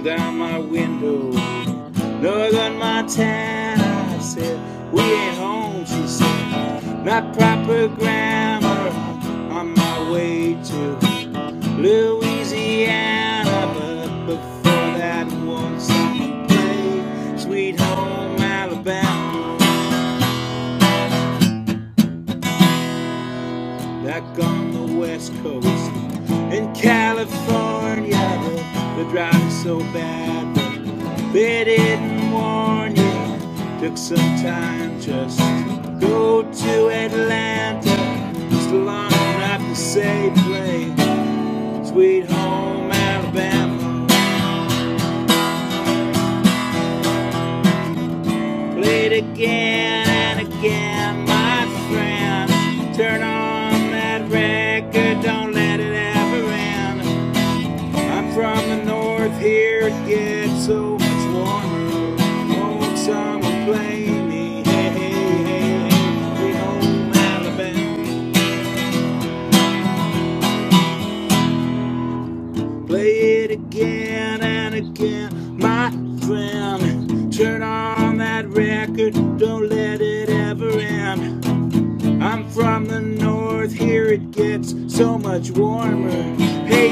down my window. Northern Montana, I said, we ain't home, she said. Not proper grammar, on my way to Louisiana. But before that, one song play Sweet Home Alabama. Back on the west coast in California, they didn't warn you. Took some time just to go to Atlanta, just long enough to say play Sweet Home Alabama. Played again and again, my friend. Turn on that record, don't let it ever end. I'm from the north, here it gets so Play it again and again, my friend. Turn on that record, don't let it ever end. I'm from the north, here it gets so much warmer. Hey,